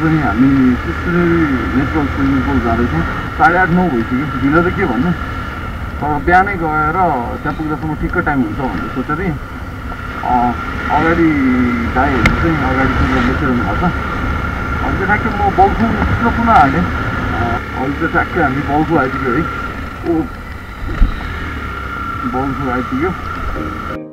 चाहिँ हामी Siliguri natural swimming pool जाँदैछौँ साढे आठ नौ भइसक्यो ढिलो त के भन्नु तर बिहानै गएर त्यहाँ पुग्दासम्म ठिक्क टाइम हुन्छ भनेर सोचेर नि अगाडि दाइहरू चाहिँ अगाडि पुगेर बसिरहनु भएको छ अहिले चाहिँ ठ्याक्कै म बल्खु पुरा पुनः हालेँ अहिले चाहिँ ठ्याक्कै हामी बल्खु आइपुग्यो है ओ बल्खु आइपुग्यो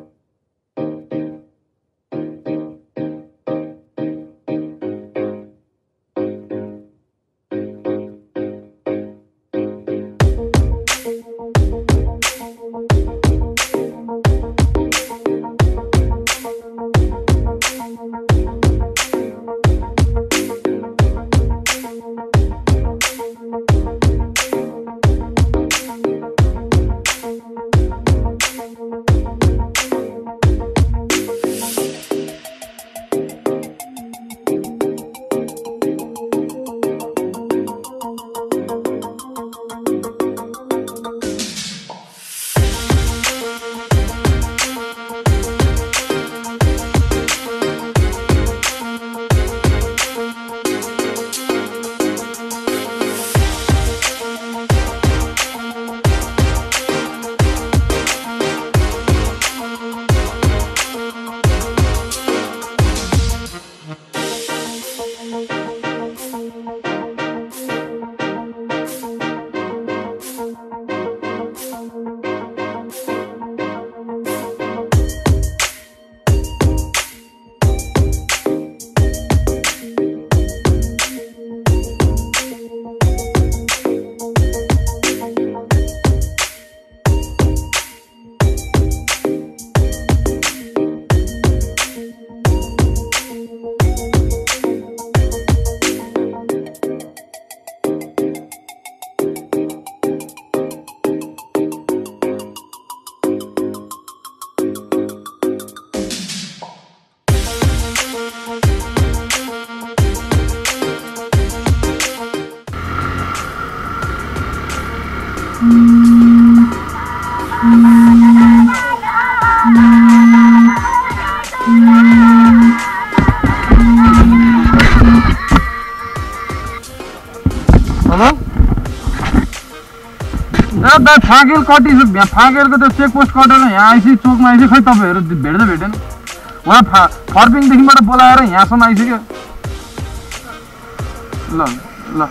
दा फाँकेर कति फाँकेरको त्यो चेकपोस्ट कटेर यहाँ आइसक्यो चोकमा आइसक्यो खै तपाईँहरू भेट्दै भेटेन उहाँ फा फर्पिङदेखिबाट बोलाएर यहाँसम्म आइसक्यो ल ल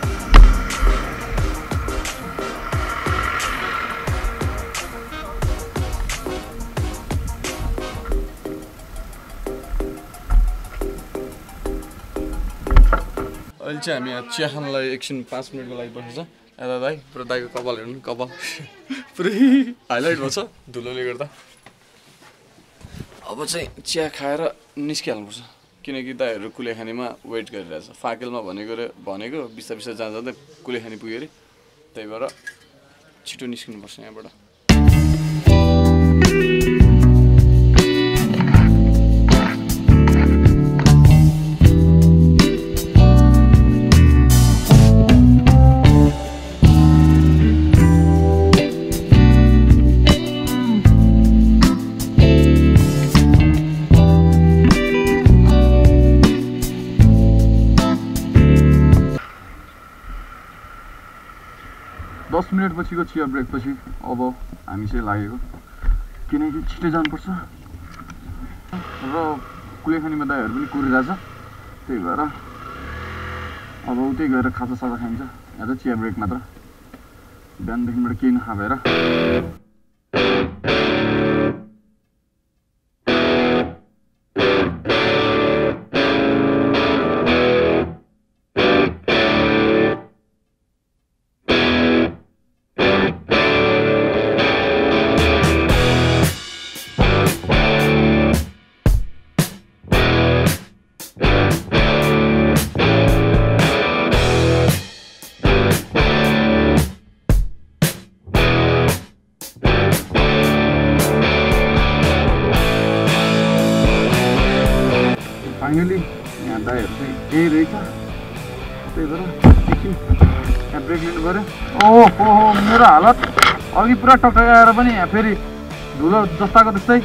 अहिले चाहिँ हामी यहाँ चिया खानलाई एकछिन पाँच मिनटको लागि बसेको छ यता दाइ पुरा दाइको कपाल हेर्नु कपाल। पुरै हाइलाइट भएको छ धुलोले गर्दा। अब चाहिँ चिया खाएर निस्किहाल्नुपर्छ। किनकि दाइहरू कुलेखानीमा वेट गरिरहेछ। फाकेलमा भनेको रे भनेको बिस्तारै बिस्तारै जाँदा जाँदै कुलेखानी पुग्यो अरे त्यही भएर छिटो निस्किनुपर्छ यहाँबाट। दस मिनटपछिको चिया ब्रेकपछि अब हामी चाहिँ लागेको। किनकि छिटै जानुपर्छ। र कुलेखानीमा दाइहरू पनि कुरिरहेछ। त्यही भएर अब उतै गएर खाजा साजा खाइन्छ। यहाँ चाहिँ चिया ब्रेक मात्र। बिहानदेखिबाट केही नखा फाइनली यहाँ दाइहरू चाहिँ यही रहेछ त्यही भएर एकछिन यहाँ ब्रेक लिनु पऱ्यो ओहो मेरो हालत अघि पुरा टक्टक आएर पनि यहाँ फेरि धुलो जस्ताको त्यस्तै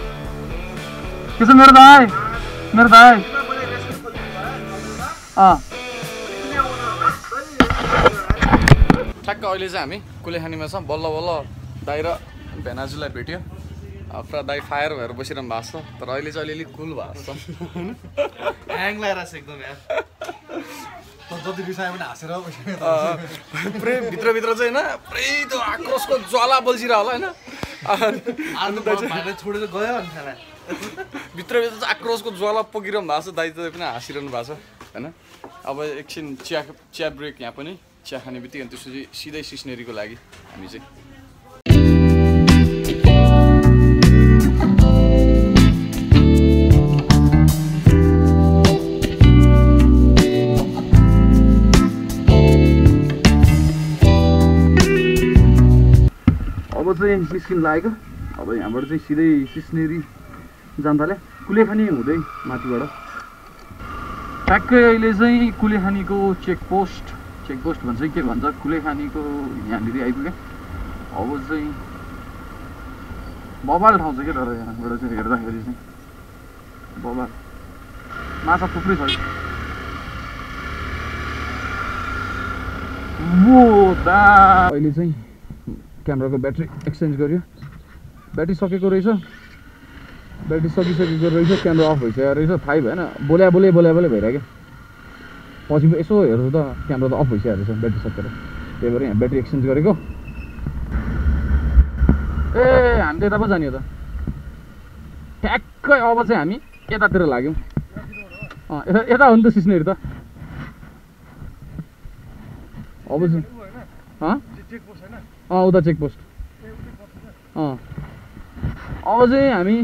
के छ मेरो दाइ मेरो अँ ठ्याक्क अहिले चाहिँ हामी कुलेखानीमा छौँ बल्ल बल्ल दाइ र भेनाजुलाई भेट्यो पुरा दाइ फायर भएर बसिरहनु भएको छ। तर अहिले चाहिँ अलिअलि कुल भएको छ। ह्याङ लगाएर छ एकदम जति बिसायो भने हाँसेर पुरै भित्रभित्र चाहिँ होइन पुरै त्यो आक्रोशको ज्वाला बल्झिरह होला होइन। छोडेर गयो भित्रभित्र चाहिँ आक्रोशको ज्वाला पोकिरहनु भएको छ। दाइ चाहिँ पनि हाँसिरहनु भएको छ होइन। अब एकछिन चिया चिया ब्रेक यहाँ पनि। चिया खाने बित्तिकै त्यसपछि सिधै सिस्नेरीको लागि हामी चाहिँ चाहिँ निस्किनु लागेको। अब यहाँबाट चाहिँ सिधै सिस्नेरी जान कुलेखानी हुँदै माथिबाट। ठ्याक्कै अहिले चाहिँ कुलेखानीको चेकपोस्ट चेकपोस्ट भन्छ कि भन्छ? कुलेखानीको यहाँनिर आइपुग्यो। अब चाहिँ बबाल ठाउँ छ क्या तर यहाँबाट चाहिँ हेर्दाखेरि चाहिँ। बबाल। माछा थुप्रै छ। अहिले चाहिँ क्यामेराको ब्याट्री एक्सचेन्ज गर्यो। ब्याट्री सकेको रहेछ। ब्याट्री सकिसकेको रहेछ क्यामेरा अफ भइसकेको रहेछ थाहै भएन। बोल्या बोले बोल्या बोले भइरहेको पछि यसो हेर्छु त क्यामेरा त अफ भइसकेको रहेछ ब्याट्री सकेर। त्यही भएर यहाँ ब्याट्री एक्सचेन्ज गरेको। ए हामी त यता पो जाने हो त। ठ्याक्कै अब चाहिँ हामी यतातिर लाग्यौँ। अँ यता यता हो नि त सिस्नेहरू त। अब चाहिँ अँ उता चेकपोस्ट अँ। अब चाहिँ हामी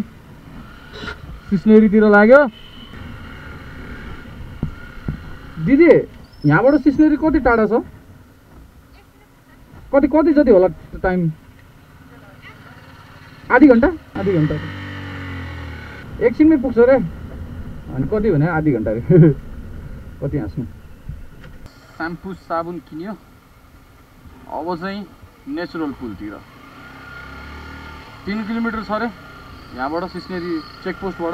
सिस्नेरीतिर लाग्यो। दिदी यहाँबाट सिस्नेरी कति टाढा छ? कति कति जति होला टाइम? आधी घन्टा? आधी घन्टा। एकछिनमै पुग्छ रे। अनि कति भने आधी घन्टा। अरे कति हाँस्नु? स्याम्पू साबुन किन्यो। अब चाहिँ नेचुरल पुलतिर तिन किलोमिटर छ अरे। यहाँबाट सिस्नेरी चेकपोस्टबाट।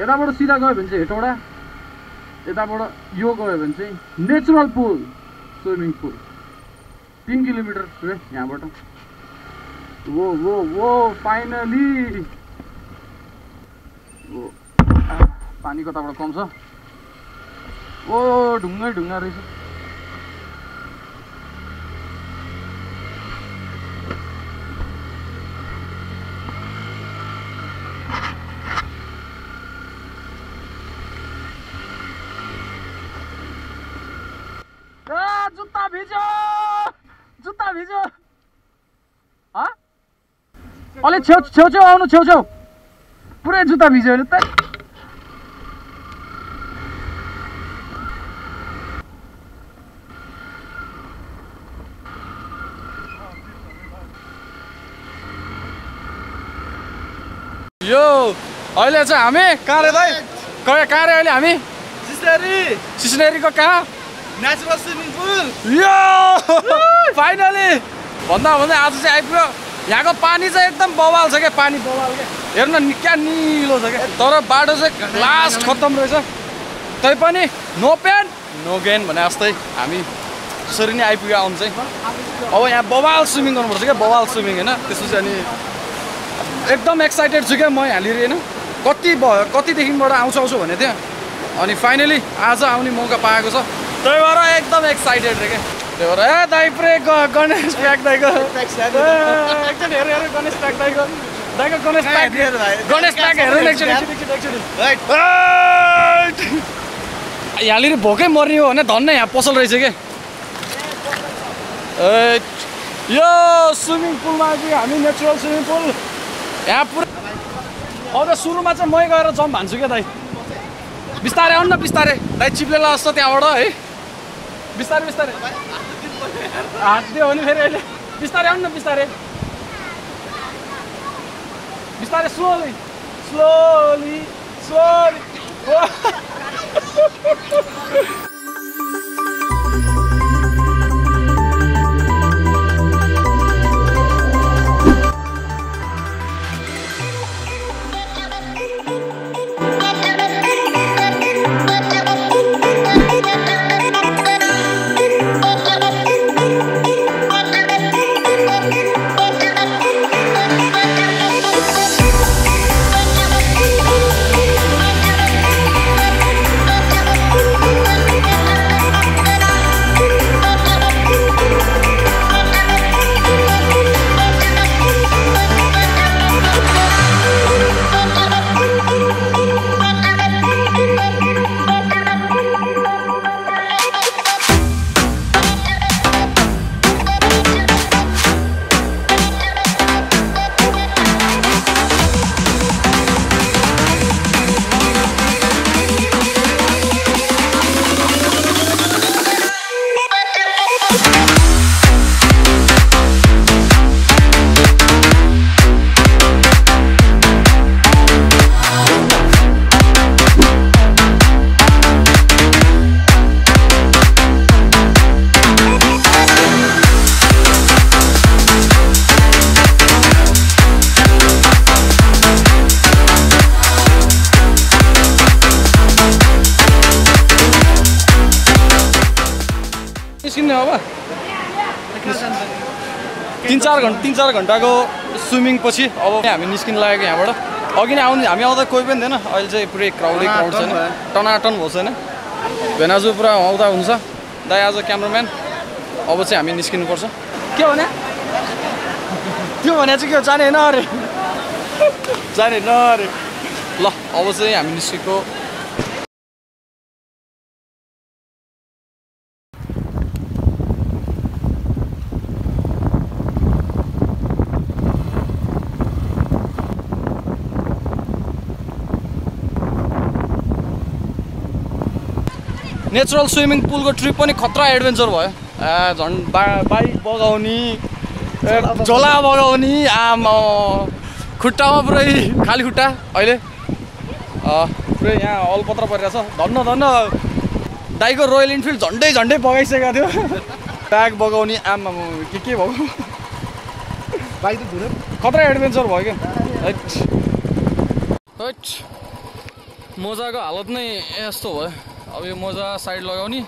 यताबाट सिधा गयो भने चाहिँ हेटौडा। यताबाट यो गयो भने चाहिँ नेचुरल पुल स्विमिङ पुल। तिन किलोमिटर रे यहाँबाट। वो वो वो फाइनली वो पानी कताबाट कम छ। ओ ढुङ्गै ढुङ्गा रहेछ आ, जुत्ता भिज्यो जुत्ता भिज्यो हँ अलि छेउ छेउ छेउ आउनु छेउ छेउ पुरै जुत्ता भिज्यो भने त यो अहिले चाहिँ हामी कहाँ रे दाइ कहाँ कहाँ रे अहिले हामी सिस्टरी सिस्नेरीको कहाँ नेचुरल स्विमिङ पुल यो फाइनली भन्दा भन्दै आज चाहिँ आइपुग्यो यहाँको पानी चाहिँ एकदम बवाल छ क्या पानी बवाल क्या। हेर्नु न क्या निलो छ क्या। तर बाटो चाहिँ लास्ट खत्तम रहेछ। तै पनि नो पेन नो गेन भने जस्तै हामी त्यसरी नै आइपुग्यो आउनु चाहिँ। अब यहाँ बवाल स्विमिङ गर्नुपर्छ क्या बवाल स्विमिङ होइन। त्यसपछि अनि एकदम एक्साइटेड छु क्या म यहाँनिर होइन कति भयो कतिदेखिबाट आउँछु आउँछु भनेको थिएँ। अनि फाइनली आज आउने मौका पाएको छ। त्यही भएर एकदम एक्साइटेड रे क्या। ए दाइ पुरै गणेश प्याक दाइको एकचोटि हेर हेर गणेश प्याक दाइको दाइको गणेश प्याक गणेश प्याक एकचोटि! यहाँनिर भोकै मर्ने हो भने धन्न यहाँ पसल रहेछ के यो स्विमिङ पुलमा चाहिँ हामी नेचुरल स्विमिङ पुल यहाँ पुरा अब सुरुमा चाहिँ मै गएर जम भन्छु क्या दाइ बिस्तारै आउनु न बिस्तारै दाइ चिप्लेला जस्तो त्यहाँबाट है बिस्तारै बिस्तारै हात दियो भने फेरि अहिले बिस्तारै आउनु न बिस्तारै बिस्तारै स्लोली स्लोली स्लोली नि अब। तिन चार घन्टा तिन चार घन्टाको स्विमिङ पछि अब हामी निस्किन लागेको यहाँबाट। अघि नै आउने हामी आउँदा कोही पनि थिएन। अहिले चाहिँ पुरै क्राउडै क्राउड छैन टनाटन भएको छैन। भेनाजु पुरा आउँदा हुन्छ। दाइ आज क्यामराम्यान। अब चाहिँ हामी निस्किनुपर्छ। के भने? त्यो भने चाहिँ के हो? जाने होइन अरे। जाने होइन अरे। ल अब चाहिँ हामी निस्केको नेचुरल स्विमिङ पुलको ट्रिप पनि खतरा एडभेन्चर भयो। झन् बा बाइक बगाउने झोला बगाउने आमा खुट्टामा पुरै खाली खुट्टा अहिले। पुरै यहाँ अलपत्र परिरहेछ। धन्न धन्न। दाइको रोयल इन्फिल्ड झन्डै झन्डै बगाइसकेको थियो। ब्याग बगाउने आमा के के भयो? बाइक त धुलो। खतरा एडभेन्चर भयो क्या। मोजाको हालत नै यस्तो भयो। अब यो मोजा साइड लगाउने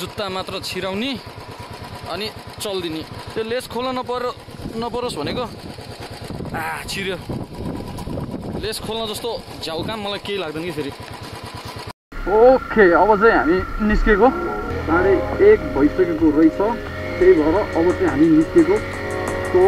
जुत्ता मात्र छिराउने अनि चल्दिने। त्यो लेस खोल्न नपरो नपरोस् भनेको। आ छिर्यो। लेस खोल्न जस्तो झ्याउ काम मलाई केही लाग्दैन कि फेरि। ओके अब चाहिँ हामी निस्केको। साढे एक भइसकेको रहेछ। त्यही भएर अब चाहिँ हामी निस्केको। सो